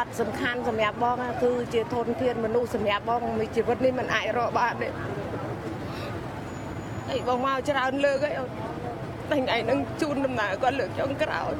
គាត់សំខាន់សម្រាប់បងណាគឺជាធនធានមនុស្សសម្រាប់បងមួយជីវិតនេះมันអាចរកបានទេអីបងមកច្រើនលើកអីអូនតែថ្ងៃហ្នឹងជូនដំណើរគាត់លើកចុងក្រោយ